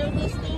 they're listening.